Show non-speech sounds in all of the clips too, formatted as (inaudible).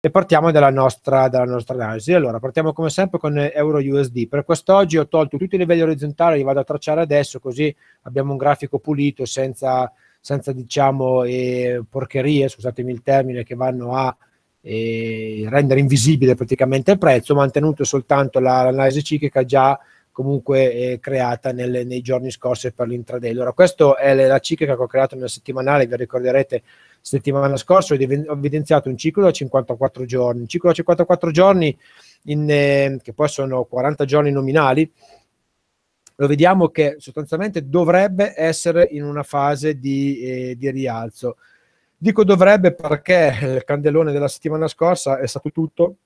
e partiamo dalla nostra, dalla nostra analisi. Allora, partiamo come sempre con Euro USD. Per quest'oggi ho tolto tutti i livelli orizzontali, li vado a tracciare adesso, così abbiamo un grafico pulito senza, senza diciamo, eh, porcherie, scusatemi il termine, che vanno a eh, rendere invisibile praticamente il prezzo, mantenuto soltanto la, l'analisi ciclica già comunque eh, creata nelle, nei giorni scorsi per l'intraday. Allora, questa è la ciclica che ho creato nella settimanale, vi ricorderete settimana scorsa ho evidenziato un ciclo da 54 giorni, un ciclo da 54 giorni in, eh, che poi sono 40 giorni nominali, lo vediamo che sostanzialmente dovrebbe essere in una fase di, eh, di rialzo. Dico dovrebbe perché il candelone della settimana scorsa è stato tutto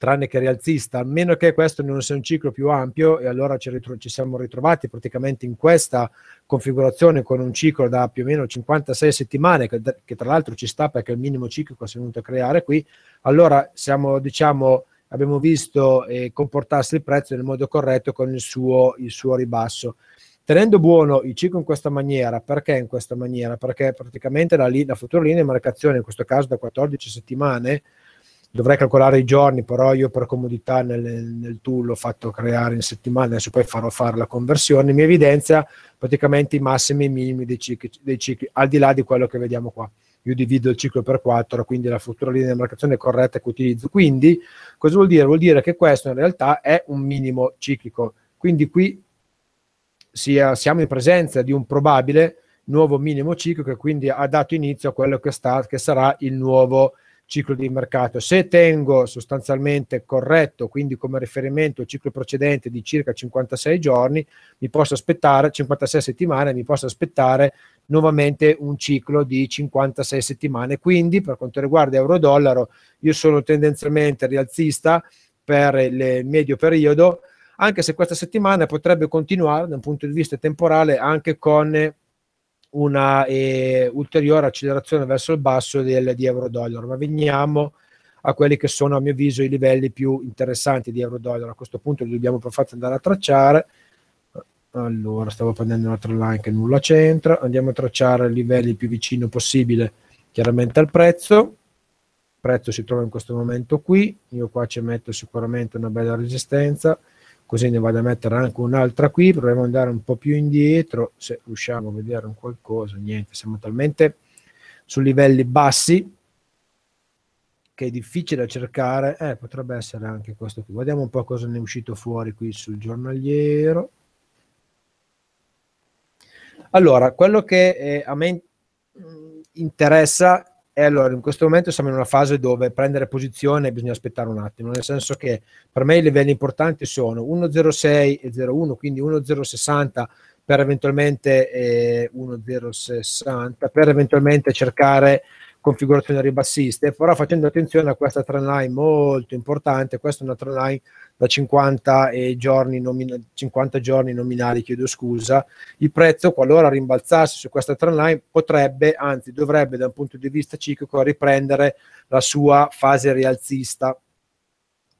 tranne che rialzista, a meno che questo non sia un ciclo più ampio e allora ci, ritro- ci, siamo ritrovati praticamente in questa configurazione con un ciclo da più o meno 56 settimane, che, che tra l'altro ci sta perché il minimo ciclico si è venuto a creare qui, allora siamo, diciamo, abbiamo visto eh, comportarsi il prezzo nel modo corretto con il suo, il suo ribasso. Tenendo buono il ciclo in questa maniera, perché in questa maniera? Perché praticamente la, la futura linea di marcazione, in questo caso da 14 settimane, dovrei calcolare i giorni, però io per comodità nel, nel tool l'ho fatto creare in settimana, adesso poi farò fare la conversione, mi evidenzia praticamente i massimi e i minimi dei cicli, dei cicli, al di là di quello che vediamo qua. Io divido il ciclo per 4, quindi la futura linea di marcazione corretta che utilizzo. Quindi, cosa vuol dire? Vuol dire che questo in realtà è un minimo ciclico. Quindi qui sia, siamo in presenza di un probabile nuovo minimo ciclico che quindi ha dato inizio a quello che, sta, che sarà il nuovo ciclo di mercato. Se tengo sostanzialmente corretto, quindi come riferimento il ciclo precedente di circa 56 giorni, mi posso aspettare 56 settimane, mi posso aspettare nuovamente un ciclo di 56 settimane. Quindi per quanto riguarda euro-dollaro, io sono tendenzialmente rialzista per il medio periodo, anche se questa settimana potrebbe continuare da un punto di vista temporale anche con una eh, ulteriore accelerazione verso il basso del, di euro-dollaro, ma veniamo a quelli che sono a mio avviso i livelli più interessanti di euro-dollaro. A questo punto li dobbiamo per forza andare a tracciare. Allora, stavo prendendo un'altra line che nulla c'entra. Andiamo a tracciare i livelli più vicino possibile chiaramente al prezzo. Il prezzo si trova in questo momento qui. Io qua ci metto sicuramente una bella resistenza così ne vado a mettere anche un'altra qui, proviamo ad andare un po' più indietro, se riusciamo a vedere un qualcosa, niente, siamo talmente su livelli bassi che è difficile da cercare, eh, potrebbe essere anche questo qui, vediamo un po' cosa ne è uscito fuori qui sul giornaliero. Allora, quello che eh, a me interessa e allora in questo momento siamo in una fase dove prendere posizione bisogna aspettare un attimo, nel senso che per me i livelli importanti sono 1,06 e 0,1, quindi 1,060 per eventualmente eh, 1,060 per eventualmente cercare configurazioni ribassiste, però facendo attenzione a questa trend line molto importante, questa è una trend line da 50, eh, giorni, nomina- 50 giorni nominali, chiedo scusa, il prezzo qualora rimbalzasse su questa trend line potrebbe, anzi dovrebbe da un punto di vista ciclico riprendere la sua fase rialzista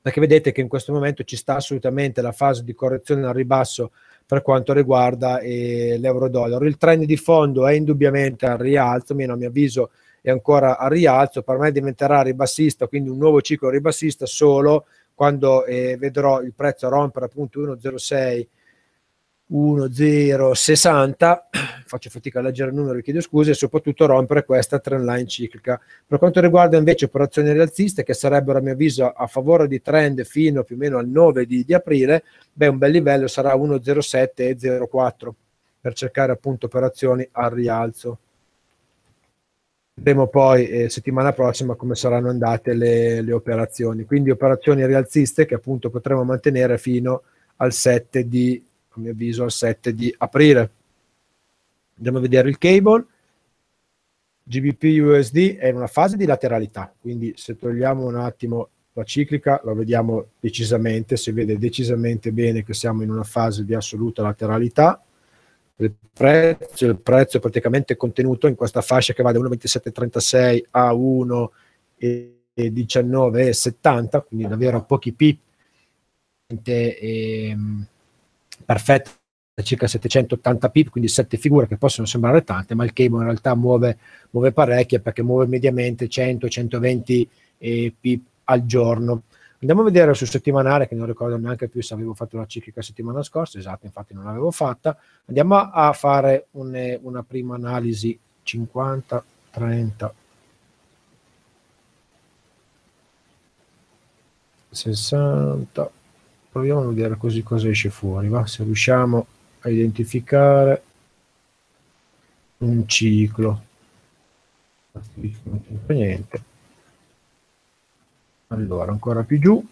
perché vedete che in questo momento ci sta assolutamente la fase di correzione al ribasso per quanto riguarda eh, l'euro-dollaro. Il trend di fondo è indubbiamente al rialzo, meno a mio avviso è ancora a rialzo, per me diventerà ribassista, quindi un nuovo ciclo ribassista solo quando eh, vedrò il prezzo rompere appunto 1,06 1,060 (clears throat) faccio fatica a leggere il numero, chiedo scusa, e soprattutto rompere questa trend line ciclica. Per quanto riguarda invece operazioni rialziste, che sarebbero a mio avviso a favore di trend fino più o meno al 9 di, di aprile, beh, un bel livello sarà 1,07 e 0,4 per cercare appunto operazioni al rialzo. Vedremo poi eh, settimana prossima come saranno andate le, le, operazioni. Quindi operazioni rialziste che appunto potremo mantenere fino al 7 di, a mio avviso, al 7 di aprile. Andiamo a vedere il cable. GBP USD è in una fase di lateralità, quindi se togliamo un attimo la ciclica la vediamo decisamente, si vede decisamente bene che siamo in una fase di assoluta lateralità il prezzo, il prezzo è praticamente contenuto in questa fascia che va da 1,2736 a 1,1970, quindi davvero pochi pip, ehm, perfetta circa 780 pip, quindi 7 figure che possono sembrare tante, ma il cable in realtà muove, muove parecchie perché muove mediamente 100-120 e pip al giorno. Andiamo a vedere sul settimanale, che non ricordo neanche più se avevo fatto la ciclica settimana scorsa, esatto, infatti non l'avevo fatta. Andiamo a fare un, una prima analisi 50, 30, 60. Proviamo a vedere così cosa esce fuori, va? se riusciamo a identificare un ciclo. Niente. Allora, ancora più giù.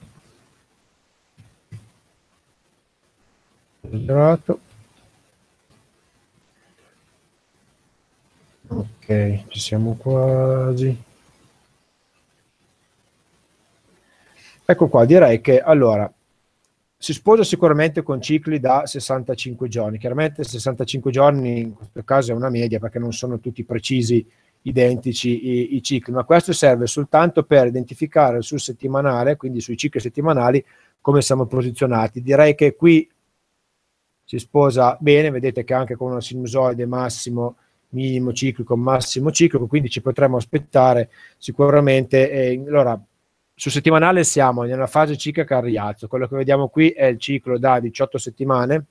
Esagerato. Ok, ci siamo quasi. Ecco qua, direi che allora si sposa sicuramente con cicli da 65 giorni. Chiaramente 65 giorni in questo caso è una media perché non sono tutti precisi, identici i, i, cicli, ma questo serve soltanto per identificare sul settimanale, quindi sui cicli settimanali, come siamo posizionati. Direi che qui si sposa bene, vedete che anche con una sinusoide massimo, minimo ciclico, massimo ciclico, quindi ci potremmo aspettare sicuramente. Eh, allora, sul settimanale siamo nella fase ciclica al rialzo, quello che vediamo qui è il ciclo da 18 settimane,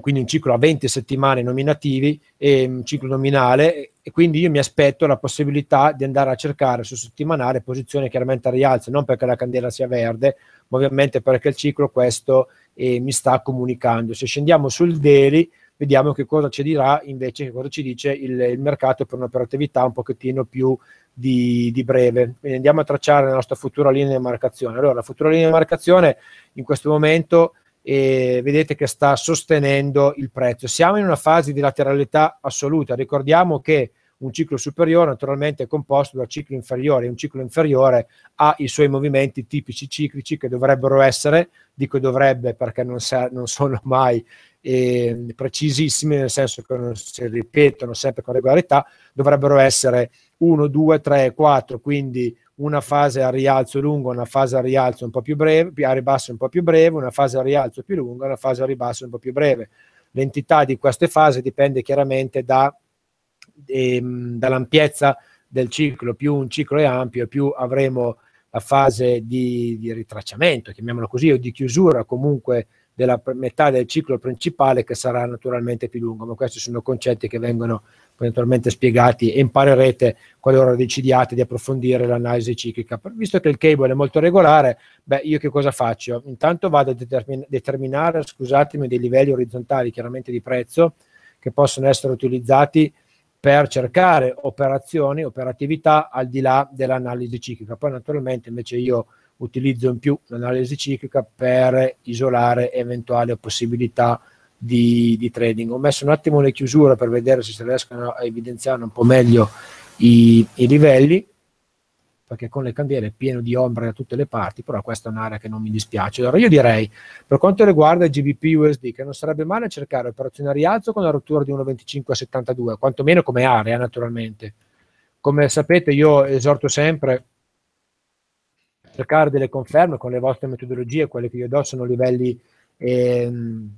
quindi un ciclo a 20 settimane nominativi e un ciclo nominale e quindi io mi aspetto la possibilità di andare a cercare sul settimanale posizione chiaramente a rialzo, non perché la candela sia verde, ma ovviamente perché il ciclo questo eh, mi sta comunicando. Se scendiamo sul daily vediamo che cosa ci dirà invece, che cosa ci dice il, il mercato per un'operatività un pochettino più di, di, breve. Quindi andiamo a tracciare la nostra futura linea di marcazione. Allora, la futura linea di marcazione in questo momento eh, vedete che sta sostenendo il prezzo. Siamo in una fase di lateralità assoluta. Ricordiamo che un ciclo superiore naturalmente è composto da ciclo inferiore e un ciclo inferiore ha i suoi movimenti tipici ciclici che dovrebbero essere, dico dovrebbe perché non, sa, non sono mai eh, precisissimi, nel senso che non si ripetono sempre con regolarità, dovrebbero essere 1, 2, 3, 4, quindi una fase a rialzo lungo, una fase a rialzo un po' più breve, a ribasso un po' più breve, una fase a rialzo più lunga, una fase a ribasso un po' più breve. L'entità di queste fasi dipende chiaramente da, ehm, dall'ampiezza del ciclo, più un ciclo è ampio, più avremo la fase di, di ritracciamento, chiamiamola così, o di chiusura comunque della metà del ciclo principale che sarà naturalmente più lungo, ma questi sono concetti che vengono naturalmente spiegati e imparerete qualora decidiate di approfondire l'analisi ciclica. Visto che il cable è molto regolare, beh, io che cosa faccio? Intanto vado a determin- determinare, scusatemi, dei livelli orizzontali chiaramente di prezzo che possono essere utilizzati per cercare operazioni, operatività al di là dell'analisi ciclica. Poi naturalmente invece io utilizzo in più l'analisi ciclica per isolare eventuali possibilità di, di, trading. Ho messo un attimo le chiusure per vedere se si riescono a evidenziare un po' meglio i, i livelli, perché con le candele è pieno di ombre da tutte le parti, però questa è un'area che non mi dispiace. Allora io direi, per quanto riguarda il GBP USD, che non sarebbe male cercare operazioni a rialzo con la rottura di 1,25 a 72, quantomeno come area naturalmente. Come sapete io esorto sempre cercare delle conferme con le vostre metodologie, quelle che io do sono livelli ehm,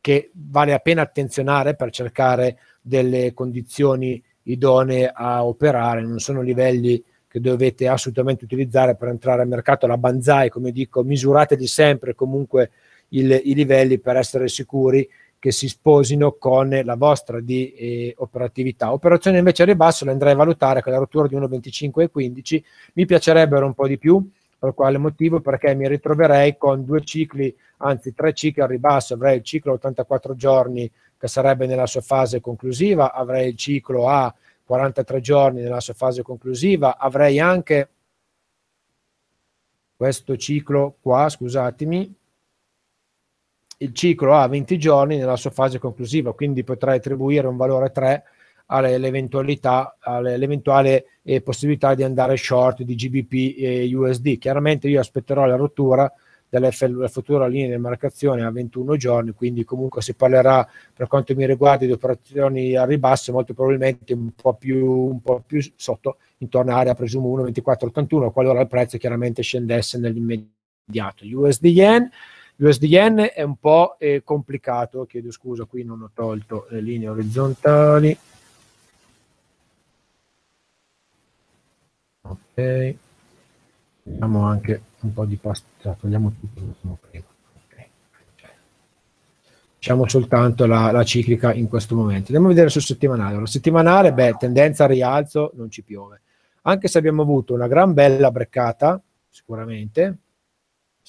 che vale la pena attenzionare per cercare delle condizioni idonee a operare, non sono livelli che dovete assolutamente utilizzare per entrare al mercato, la banzai, come dico, misuratevi sempre comunque il, i livelli per essere sicuri che si sposino con la vostra di eh, operatività. Operazione invece a ribasso le andrei a valutare con la rottura di 1,25 e 15, mi piacerebbero un po' di più, per quale motivo? Perché mi ritroverei con due cicli, anzi tre cicli a ribasso, avrei il ciclo 84 giorni che sarebbe nella sua fase conclusiva, avrei il ciclo a 43 giorni nella sua fase conclusiva, avrei anche questo ciclo qua, scusatemi, il ciclo ha 20 giorni nella sua fase conclusiva, quindi potrei attribuire un valore 3 all'eventualità, all'eventuale eh, possibilità di andare short di GBP e USD. Chiaramente io aspetterò la rottura della, futura linea di marcazione a 21 giorni, quindi comunque si parlerà per quanto mi riguarda di operazioni a ribasso, molto probabilmente un po' più, un po più sotto, intorno all'area presumo 1,2481, qualora il prezzo chiaramente scendesse nell'immediato. USD Yen L'USD Yen è un po' eh, complicato, chiedo scusa, qui non ho tolto le linee orizzontali. ok Vediamo anche un po' di pasta, togliamo tutto l'ultimo prima. Okay. Diciamo soltanto la, la, ciclica in questo momento. Andiamo a vedere sul settimanale. La settimanale, beh, tendenza a rialzo, non ci piove. Anche se abbiamo avuto una gran bella breccata, sicuramente,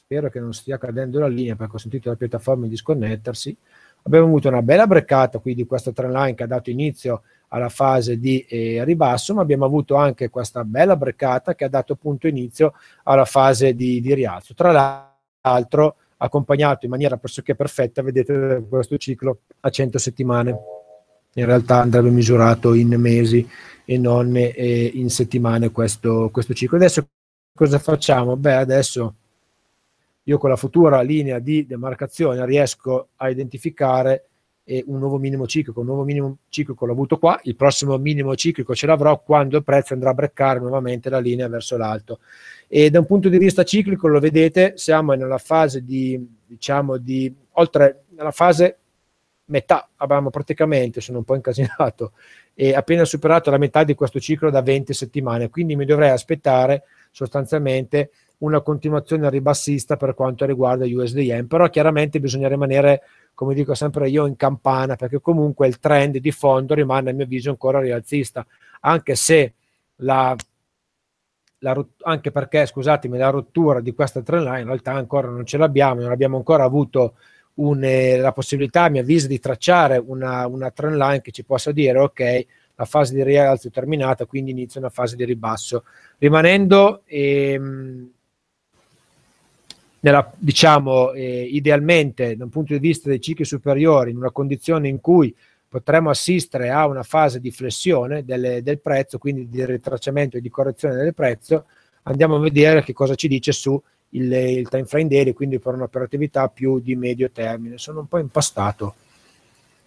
spero che non stia cadendo la linea perché ho sentito la piattaforma disconnettersi. Abbiamo avuto una bella breccata qui di questa trendline che ha dato inizio alla fase di eh, ribasso, ma abbiamo avuto anche questa bella breccata che ha dato appunto inizio alla fase di, di rialzo. Tra l'altro accompagnato in maniera pressoché perfetta, vedete questo ciclo a 100 settimane. In realtà andrebbe misurato in mesi e non eh, in settimane questo, questo ciclo. Adesso cosa facciamo? Beh, adesso io con la futura linea di demarcazione riesco a identificare e un nuovo minimo ciclico, un nuovo minimo ciclico l'ho avuto qua, il prossimo minimo ciclico ce l'avrò quando il prezzo andrà a breccare nuovamente la linea verso l'alto. E da un punto di vista ciclico, lo vedete, siamo nella fase di, diciamo, di, oltre nella fase metà, abbiamo praticamente, sono un po' incasinato, e appena superato la metà di questo ciclo da 20 settimane, quindi mi dovrei aspettare sostanzialmente una continuazione ribassista per quanto riguarda USDM, però chiaramente bisogna rimanere come dico sempre io, in campana, perché comunque il trend di fondo rimane a mio avviso ancora rialzista, anche se la, la, anche perché, scusatemi, la rottura di questa trend line in realtà ancora non ce l'abbiamo, non abbiamo ancora avuto un, eh, la possibilità, a mio avviso, di tracciare una, una trend line che ci possa dire ok, la fase di rialzo è terminata, quindi inizia una fase di ribasso. Rimanendo ehm, nella, diciamo, eh, idealmente da un punto di vista dei cicli superiori, in una condizione in cui potremmo assistere a una fase di flessione delle, del prezzo, quindi di ritracciamento e di correzione del prezzo, andiamo a vedere che cosa ci dice su il, il time frame daily, quindi per un'operatività più di medio termine. Sono un po' impastato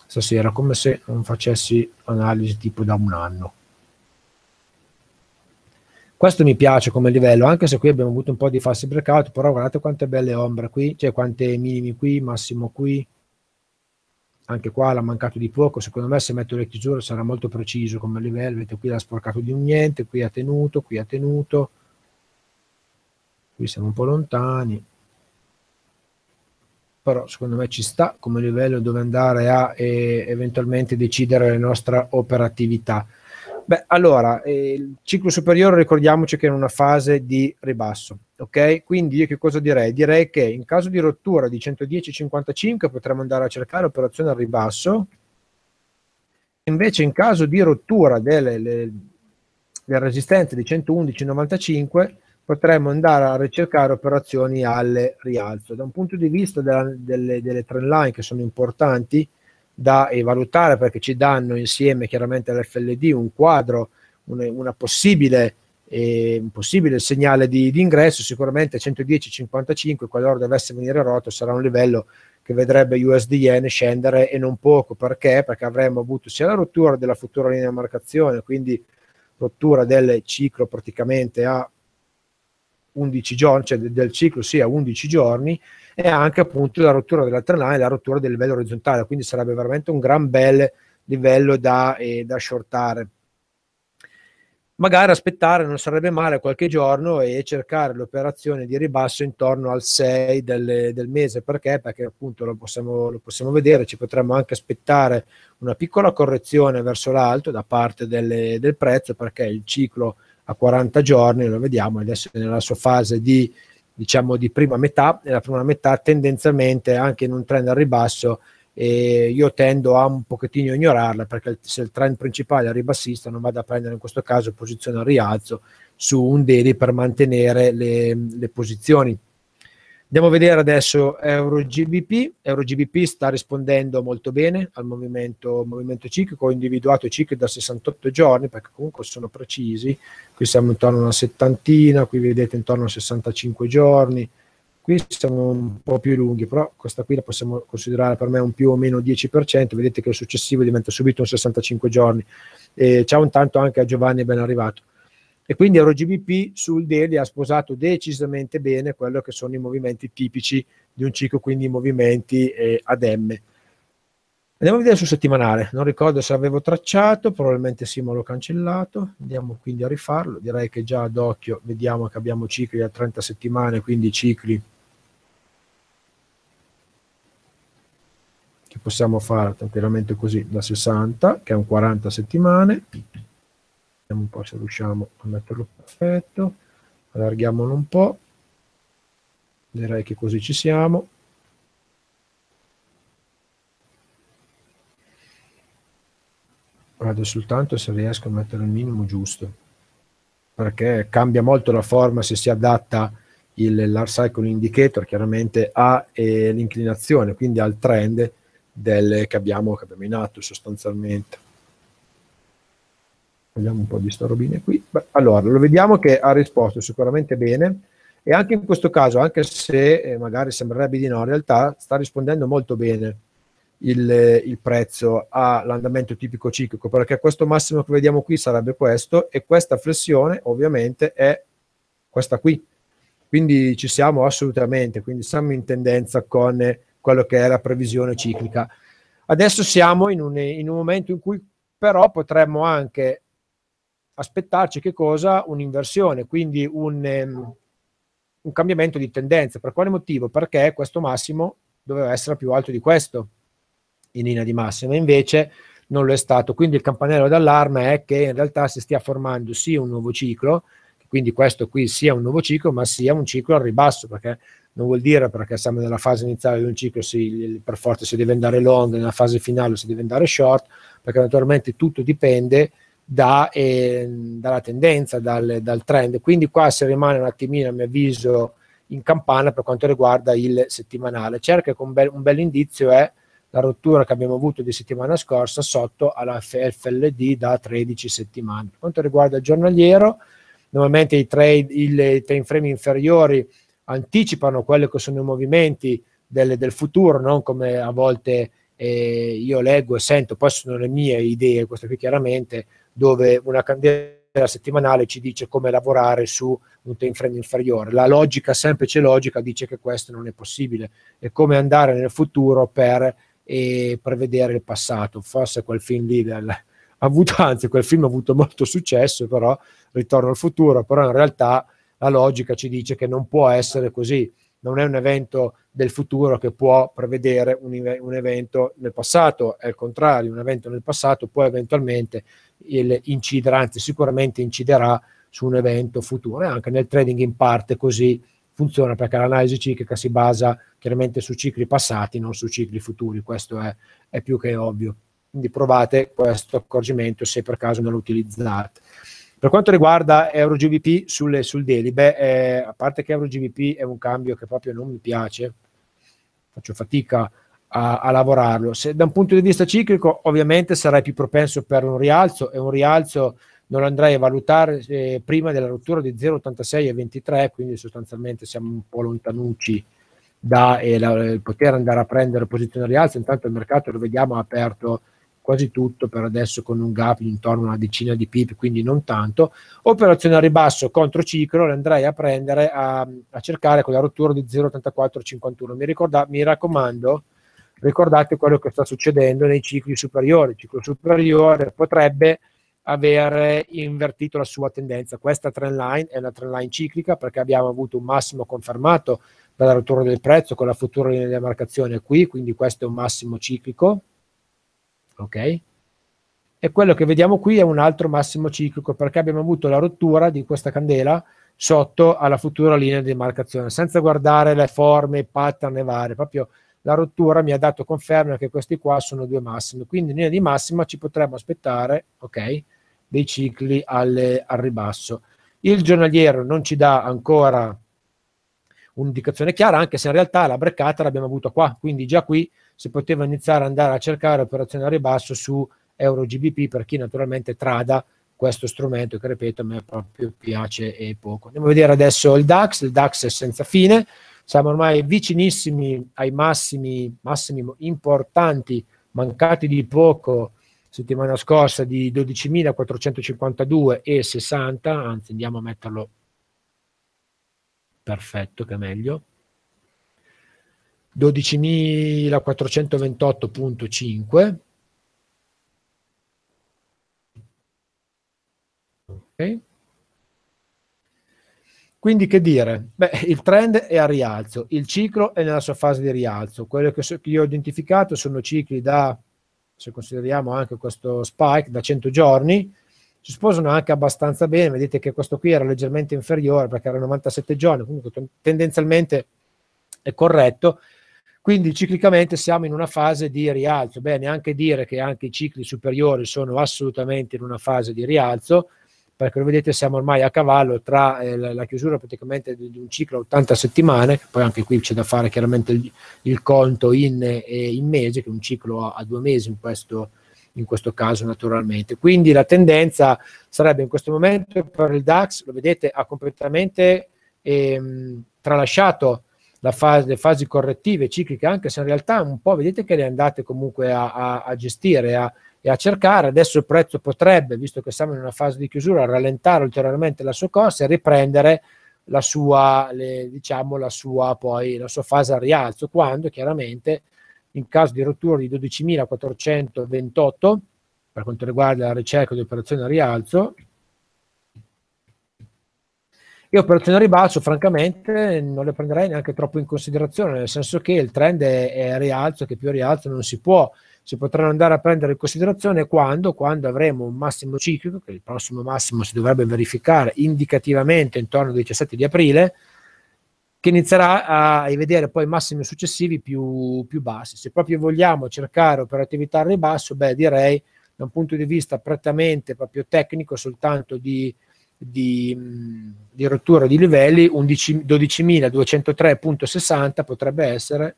stasera, come se non facessi analisi tipo da un anno. Questo mi piace come livello, anche se qui abbiamo avuto un po' di falsi breakout, però guardate quante belle ombre qui, cioè quante minimi qui, massimo qui. Anche qua l'ha mancato di poco, secondo me se metto le chiusure sarà molto preciso come livello, vedete qui l'ha sporcato di un niente, qui ha tenuto, qui ha tenuto. Qui siamo un po' lontani. Però secondo me ci sta come livello dove andare a eh, eventualmente decidere la nostra operatività. Beh, allora, eh, il ciclo superiore ricordiamoci che è in una fase di ribasso, ok? Quindi io che cosa direi? Direi che in caso di rottura di 110,55 potremmo andare a cercare operazione al ribasso, invece in caso di rottura delle, le, delle resistenze di 111,95 potremmo andare a ricercare operazioni al rialzo. Da un punto di vista della, delle, delle trend line che sono importanti, da valutare perché ci danno insieme chiaramente all'FLD un quadro, una, una possibile, eh, un possibile segnale di, di ingresso, sicuramente 110-55 qualora dovesse venire rotto sarà un livello che vedrebbe USDN scendere e non poco, perché? Perché avremmo avuto sia la rottura della futura linea di marcazione, quindi rottura del ciclo praticamente a 11 giorni, cioè del ciclo sia 11 giorni, e anche appunto la rottura della trend e la rottura del livello orizzontale, quindi sarebbe veramente un gran bel livello da, eh, da shortare. Magari aspettare non sarebbe male qualche giorno e cercare l'operazione di ribasso intorno al 6 del, del mese. Perché? Perché appunto lo possiamo, lo possiamo, vedere, ci potremmo anche aspettare una piccola correzione verso l'alto da parte delle, del prezzo perché il ciclo a 40 giorni, lo vediamo adesso nella sua fase di diciamo di prima metà e la prima metà tendenzialmente anche in un trend al ribasso eh, io tendo a un pochettino ignorarla perché se il trend principale è ribassista non vado a prendere in questo caso posizione al rialzo su un daily per mantenere le, le posizioni Andiamo a vedere adesso EuroGBP. EuroGBP sta rispondendo molto bene al movimento, movimento ciclico. Ho individuato i cicli da 68 giorni perché comunque sono precisi. Qui siamo intorno a una settantina, qui vedete intorno a 65 giorni. Qui siamo un po' più lunghi, però questa qui la possiamo considerare per me un più o meno 10%. Vedete che il successivo diventa subito un 65 giorni. E ciao intanto anche a Giovanni, ben arrivato e quindi EuroGBP sul daily ha sposato decisamente bene quello che sono i movimenti tipici di un ciclo, quindi i movimenti eh, ad M. Andiamo a vedere sul settimanale, non ricordo se avevo tracciato, probabilmente sì, ma l'ho cancellato. Andiamo quindi a rifarlo. Direi che già ad occhio vediamo che abbiamo cicli da 30 settimane, quindi cicli che possiamo fare tranquillamente così da 60, che è un 40 settimane. Vediamo un po' se riusciamo a metterlo perfetto. Allarghiamolo un po'. Direi che così ci siamo. Guardo soltanto se riesco a mettere il minimo giusto, perché cambia molto la forma se si adatta il l'art cycle indicator chiaramente all'inclinazione, quindi al trend del, che, abbiamo, che abbiamo in atto sostanzialmente. Vediamo un po' di sto robine qui. Beh, allora, lo vediamo che ha risposto sicuramente bene e anche in questo caso, anche se eh, magari sembrerebbe di no, in realtà sta rispondendo molto bene il, il prezzo all'andamento tipico ciclico, perché questo massimo che vediamo qui sarebbe questo e questa flessione ovviamente è questa qui. Quindi ci siamo assolutamente, quindi siamo in tendenza con quello che è la previsione ciclica. Adesso siamo in un, in un momento in cui però potremmo anche aspettarci che cosa? Un'inversione, quindi un, um, un cambiamento di tendenza. Per quale motivo? Perché questo massimo doveva essere più alto di questo in linea di massima, invece non lo è stato. Quindi il campanello d'allarme è che in realtà si stia formando sì un nuovo ciclo, quindi questo qui sia un nuovo ciclo, ma sia un ciclo al ribasso, perché non vuol dire perché siamo nella fase iniziale di un ciclo si, per forza si deve andare long, nella fase finale si deve andare short, perché naturalmente tutto dipende da, eh, dalla tendenza, dal, dal, trend. Quindi qua si rimane un attimino, a mio avviso, in campana per quanto riguarda il settimanale. Cerca che un bel, un bel indizio è la rottura che abbiamo avuto di settimana scorsa sotto alla FLD da 13 settimane. Per quanto riguarda il giornaliero, normalmente i, trade, i time frame inferiori anticipano quelli che sono i movimenti del, del futuro, non come a volte eh, io leggo e sento, poi sono le mie idee, queste qui chiaramente, dove una candela settimanale ci dice come lavorare su un time frame inferiore. La logica semplice logica dice che questo non è possibile, è come andare nel futuro per e prevedere il passato. Forse quel film lì del, ha avuto, anzi quel film ha avuto molto successo, però Ritorno al futuro, però in realtà la logica ci dice che non può essere così, non è un evento del futuro che può prevedere un, un evento nel passato, è il contrario, un evento nel passato può eventualmente il, incidere, anzi sicuramente inciderà su un evento futuro e anche nel trading in parte così funziona perché l'analisi ciclica si basa chiaramente su cicli passati, non su cicli futuri, questo è, è più che ovvio. Quindi provate questo accorgimento se per caso non lo utilizzate. Per quanto riguarda EuroGBP sulle, sul daily, beh, eh, a parte che EuroGBP è un cambio che proprio non mi piace, faccio fatica a, a, lavorarlo. Se da un punto di vista ciclico, ovviamente sarei più propenso per un rialzo e un rialzo non andrei a valutare eh, prima della rottura di 0,86 e 23, quindi sostanzialmente siamo un po' lontanucci da eh, la, poter andare a prendere posizione rialzo. Intanto il mercato lo vediamo aperto quasi tutto per adesso con un gap intorno a una decina di pip, quindi non tanto. Operazione a ribasso contro ciclo, le andrei a prendere a, a cercare con la rottura di 0,8451. Mi, ricorda, mi raccomando, ricordate quello che sta succedendo nei cicli superiori. Il ciclo superiore potrebbe aver invertito la sua tendenza. Questa trend line è una trend line ciclica perché abbiamo avuto un massimo confermato dalla rottura del prezzo con la futura linea di demarcazione qui, quindi questo è un massimo ciclico. Ok? E quello che vediamo qui è un altro massimo ciclico perché abbiamo avuto la rottura di questa candela sotto alla futura linea di demarcazione, senza guardare le forme, i pattern e varie, proprio la rottura mi ha dato conferma che questi qua sono due massimi, quindi in linea di massima ci potremmo aspettare, ok? dei cicli al, al ribasso. Il giornaliero non ci dà ancora un'indicazione chiara, anche se in realtà la breccata l'abbiamo avuta qua, quindi già qui si poteva iniziare ad andare a cercare operazioni al ribasso su Euro GBP per chi naturalmente trada questo strumento che ripeto a me proprio piace e poco. Andiamo a vedere adesso il DAX, il DAX è senza fine, siamo ormai vicinissimi ai massimi, massimi importanti, mancati di poco settimana scorsa di 12.452 e 60, anzi andiamo a metterlo perfetto che è meglio. 12.428.5 okay. Quindi che dire? Beh, il trend è a rialzo, il ciclo è nella sua fase di rialzo. Quello che, so, che io ho identificato sono cicli da, se consideriamo anche questo spike, da 100 giorni, si sposano anche abbastanza bene. Vedete che questo qui era leggermente inferiore perché era 97 giorni, comunque tendenzialmente è corretto. Quindi ciclicamente siamo in una fase di rialzo. Bene, anche dire che anche i cicli superiori sono assolutamente in una fase di rialzo perché lo vedete siamo ormai a cavallo tra eh, la, chiusura praticamente di, di, un ciclo 80 settimane, poi anche qui c'è da fare chiaramente il, il conto in, eh, in mesi, che è un ciclo a, a due mesi in questo, in questo caso naturalmente. Quindi la tendenza sarebbe in questo momento per il DAX, lo vedete, ha completamente ehm, tralasciato fase, le fasi correttive cicliche, anche se in realtà un po' vedete che le andate comunque a, a, a gestire, a, e a cercare. Adesso il prezzo potrebbe, visto che siamo in una fase di chiusura, rallentare ulteriormente la sua corsa e riprendere la sua, le, diciamo, la sua, poi, la sua fase a rialzo, quando chiaramente in caso di rottura di 12.428 per quanto riguarda la ricerca di operazioni a rialzo e operazioni a ribasso francamente non le prenderei neanche troppo in considerazione nel senso che il trend è, è rialzo che più rialzo non si può si potranno andare a prendere in considerazione quando, quando avremo un massimo ciclico, che il prossimo massimo si dovrebbe verificare indicativamente intorno al 17 di aprile, che inizierà a, vedere poi massimi successivi più, più, bassi. Se proprio vogliamo cercare operatività al ribasso, beh, direi da un punto di vista prettamente proprio tecnico, soltanto di, di, di rottura di livelli, 12.203.60 potrebbe essere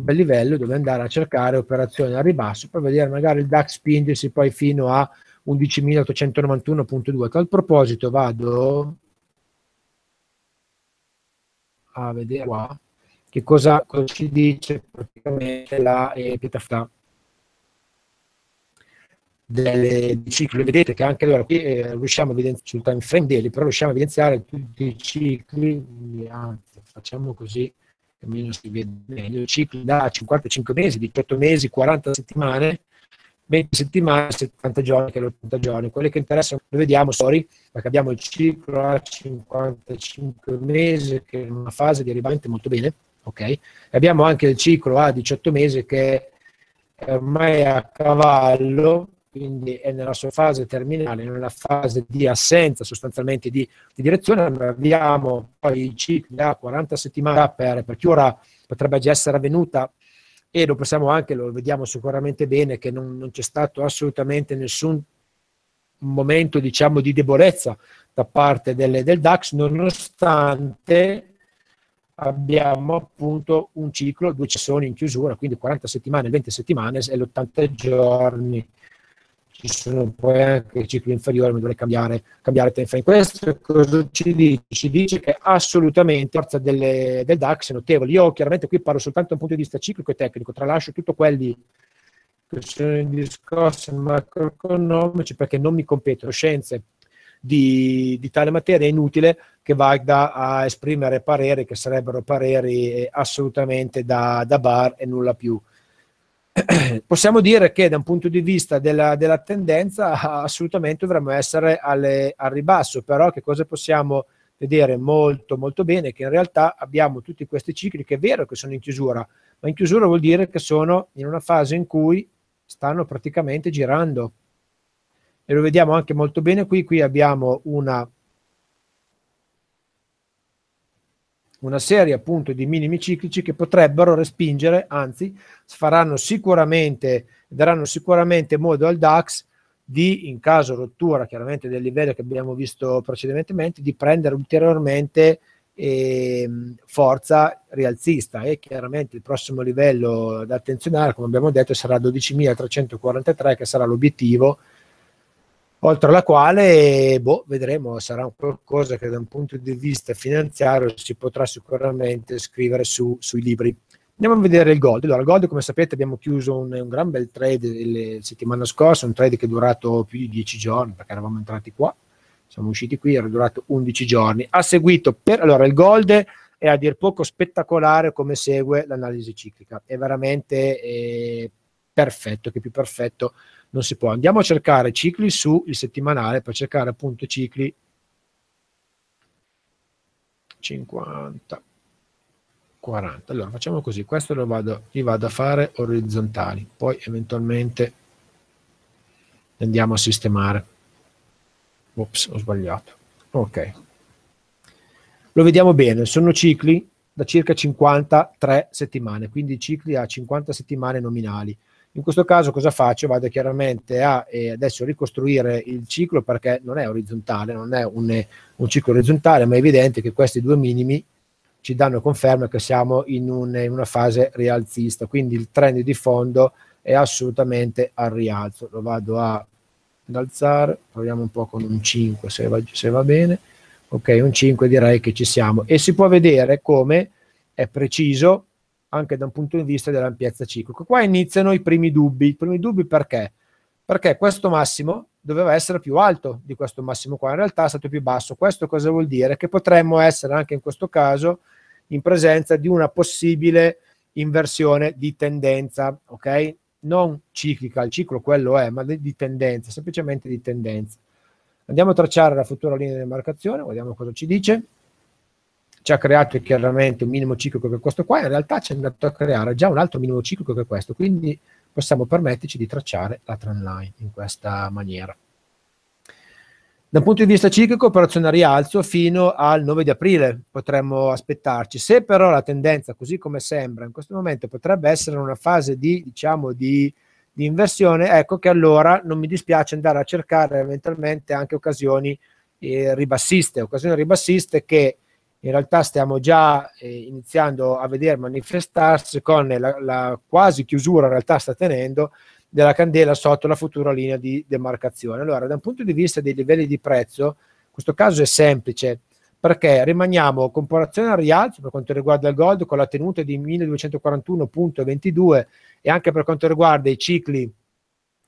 bel livello dove andare a cercare operazioni a ribasso per vedere magari il DAX spingersi poi fino a 11.891.2. A tal proposito vado a vedere qua che cosa, cosa ci dice praticamente la eh, piattaforma del ciclo. Vedete che anche allora qui eh, riusciamo a evidenziare sul time frame daily, però riusciamo a evidenziare tutti i cicli, anzi facciamo così almeno si vede meglio, cicli da 55 mesi, 18 mesi, 40 settimane, 20 settimane, 70 giorni, che è l'80 giorni. Quelle che interessano, lo vediamo, sorry, perché abbiamo il ciclo a 55 mesi, che è una fase di arrivante molto bene, ok? E abbiamo anche il ciclo a 18 mesi, che è ormai a cavallo, quindi è nella sua fase terminale, nella fase di assenza sostanzialmente di, di direzione, abbiamo poi i cicli da 40 settimane per, per chi ora potrebbe già essere avvenuta e lo possiamo anche, lo vediamo sicuramente bene, che non, non c'è stato assolutamente nessun momento diciamo di debolezza da parte del, del DAX, nonostante abbiamo appunto un ciclo, due cessioni in chiusura, quindi 40 settimane, 20 settimane e l'80 giorni ci sono poi anche cicli inferiori, ma dovrei cambiare, cambiare frame. Questo cosa ci dice? Ci dice che assolutamente la forza delle, del DAX è notevole. Io chiaramente qui parlo soltanto da un punto di vista ciclico e tecnico, tralascio tutto quelli che sono in discorsi macroeconomici perché non mi competono scienze di, di, tale materia è inutile che vada a esprimere pareri che sarebbero pareri assolutamente da, da bar e nulla più. (clears throat) possiamo dire che da un punto di vista della, della tendenza assolutamente dovremmo essere alle, al ribasso, però che cosa possiamo vedere molto molto bene? Che in realtà abbiamo tutti questi cicli che è vero che sono in chiusura, ma in chiusura vuol dire che sono in una fase in cui stanno praticamente girando. E lo vediamo anche molto bene qui, qui abbiamo una una serie appunto di minimi ciclici che potrebbero respingere, anzi faranno sicuramente, daranno sicuramente modo al DAX di, in caso rottura chiaramente del livello che abbiamo visto precedentemente, di prendere ulteriormente eh, forza rialzista. E chiaramente il prossimo livello da attenzionare, come abbiamo detto, sarà 12.343 che sarà l'obiettivo oltre alla quale boh, vedremo, sarà qualcosa che da un punto di vista finanziario si potrà sicuramente scrivere su, sui libri. Andiamo a vedere il gold. Allora, il gold, come sapete, abbiamo chiuso un, un gran bel trade la settimana scorsa, un trade che è durato più di 10 giorni, perché eravamo entrati qua, siamo usciti qui, era durato 11 giorni. Ha seguito per allora il gold è a dir poco spettacolare come segue l'analisi ciclica, è veramente eh, perfetto, che più perfetto non si può. Andiamo a cercare cicli su il settimanale per cercare appunto cicli. 50 40 allora facciamo così questo lo vado, li vado a fare orizzontali poi eventualmente andiamo a sistemare. Ops ho sbagliato. Ok. Lo vediamo bene sono cicli da circa 53 settimane quindi cicli a 50 settimane nominali in questo caso cosa faccio? Vado chiaramente a eh, adesso ricostruire il ciclo perché non è orizzontale, non è un, un, ciclo orizzontale, ma è evidente che questi due minimi ci danno conferma che siamo in, un, in una fase rialzista, quindi il trend di fondo è assolutamente al rialzo. Lo vado a, ad alzare, proviamo un po' con un 5 se va, se va bene. Ok, un 5 direi che ci siamo e si può vedere come è preciso anche da un punto di vista dell'ampiezza ciclica. Qua iniziano i primi dubbi. I primi dubbi perché? Perché questo massimo doveva essere più alto di questo massimo qua, in realtà è stato più basso. Questo cosa vuol dire? Che potremmo essere anche in questo caso in presenza di una possibile inversione di tendenza, ok? Non ciclica, il ciclo quello è, ma di, tendenza, semplicemente di tendenza. Andiamo a tracciare la futura linea di demarcazione, vediamo cosa ci dice ci ha creato chiaramente un minimo ciclico che è questo qua, in realtà ci è andato a creare già un altro minimo ciclico che è questo, quindi possiamo permetterci di tracciare la trend line in questa maniera. Da un punto di vista ciclico, operazione a rialzo fino al 9 di aprile potremmo aspettarci. Se però la tendenza, così come sembra in questo momento, potrebbe essere una fase di, diciamo, di, di inversione, ecco che allora non mi dispiace andare a cercare eventualmente anche occasioni eh, ribassiste, occasioni ribassiste che in realtà stiamo già eh, iniziando a vedere manifestarsi con la, la, quasi chiusura, in realtà sta tenendo, della candela sotto la futura linea di demarcazione. Allora, da un punto di vista dei livelli di prezzo, questo caso è semplice, perché rimaniamo comparazione al rialzo per quanto riguarda il gold con la tenuta di 1241.22 e anche per quanto riguarda i cicli,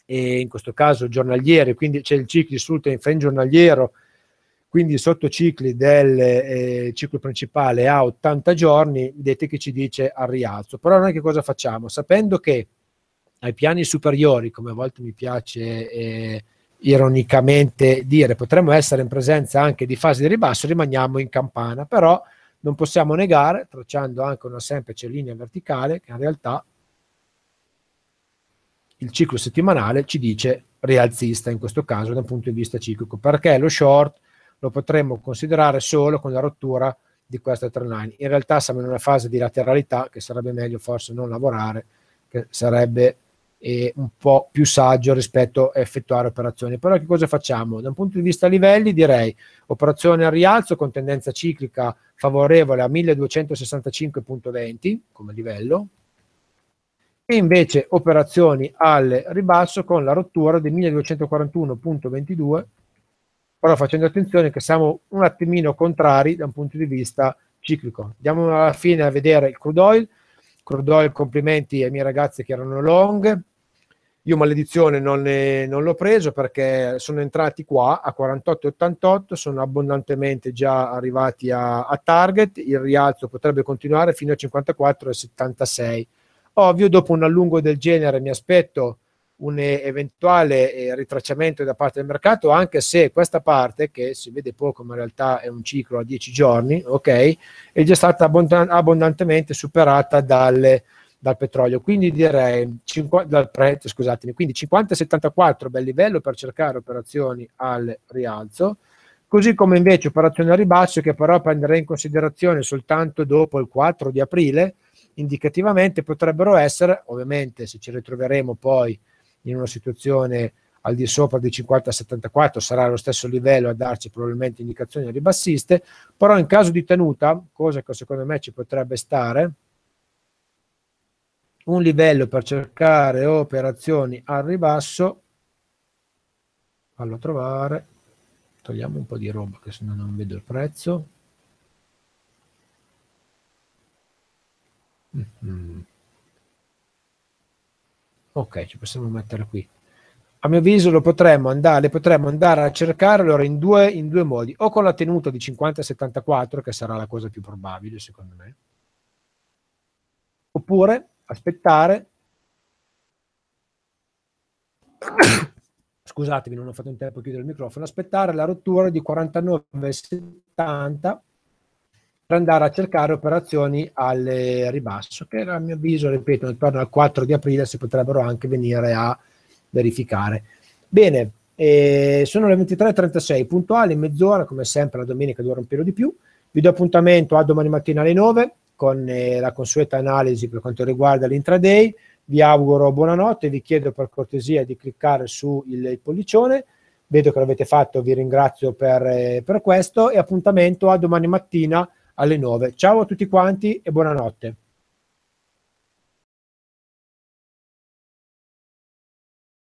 in questo caso giornalieri, quindi c'è il ciclo sul time frame giornaliero quindi sotto cicli del eh, ciclo principale a 80 giorni, vedete che ci dice al rialzo. Però noi che cosa facciamo? Sapendo che ai piani superiori, come a volte mi piace eh, ironicamente dire, potremmo essere in presenza anche di fasi di ribasso, rimaniamo in campana, però non possiamo negare, tracciando anche una semplice linea verticale, che in realtà il ciclo settimanale ci dice rialzista in questo caso dal punto di vista ciclico, perché lo short lo potremmo considerare solo con la rottura di questa trendline. In realtà siamo in una fase di lateralità che sarebbe meglio forse non lavorare, che sarebbe eh, un po' più saggio rispetto a effettuare operazioni. Però che cosa facciamo? Da un punto di vista livelli direi operazione al rialzo con tendenza ciclica favorevole a 1265.20 come livello e invece operazioni al ribasso con la rottura di 1241.22 però facendo attenzione che siamo un attimino contrari da un punto di vista ciclico. Andiamo alla fine a vedere il crude oil. Crude oil, complimenti ai miei ragazzi che erano long. Io maledizione non, ne, non l'ho preso perché sono entrati qua a 48,88, sono abbondantemente già arrivati a, a target, il rialzo potrebbe continuare fino a 54,76. Ovvio, dopo un allungo del genere mi aspetto un eventuale eh, ritracciamento da parte del mercato, anche se questa parte, che si vede poco, ma in realtà è un ciclo a 10 giorni, ok, è già stata abbondan- abbondantemente superata dalle, dal petrolio. Quindi direi 50, dal prezzo, scusatemi, quindi 50-74 bel livello per cercare operazioni al rialzo. Così come invece operazioni al ribasso che però prenderei in considerazione soltanto dopo il 4 di aprile, indicativamente potrebbero essere, ovviamente se ci ritroveremo poi in una situazione al di sopra di 50-74 sarà allo stesso livello a darci probabilmente indicazioni ribassiste, però in caso di tenuta, cosa che secondo me ci potrebbe stare, un livello per cercare operazioni al ribasso, fallo trovare, togliamo un po' di roba che se no non vedo il prezzo. Mm-hmm ok ci possiamo mettere qui. A mio avviso lo potremmo andare, potremmo andare a cercare allora in due, in due modi, o con la tenuta di 50-74, che sarà la cosa più probabile secondo me, oppure aspettare (coughs) scusatemi non ho fatto in tempo a chiudere il microfono aspettare la rottura di 49,70 per andare a cercare operazioni al ribasso che a mio avviso ripeto intorno al 4 di aprile si potrebbero anche venire a verificare. Bene, eh, sono le 23.36, puntuali, mezz'ora, come sempre la domenica dura un pelo di più. Vi do appuntamento a domani mattina alle 9 con eh, la consueta analisi per quanto riguarda l'intraday. Vi auguro buonanotte, vi chiedo per cortesia di cliccare su il, il pollicione. Vedo che l'avete fatto, vi ringrazio per, eh, per questo e appuntamento a domani mattina alle 9. Ciao a tutti quanti e buonanotte.